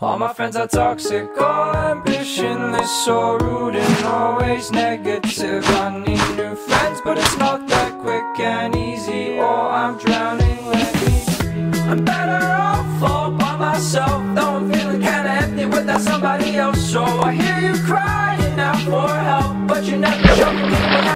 All my friends are toxic, all ambitionless, so rude and always negative. I need new friends, but it's not that quick and easy, or I'm drowning. Let me. I'm better off all by myself, though I'm feeling kinda empty without somebody else. So I hear you crying out for help, but you never show me.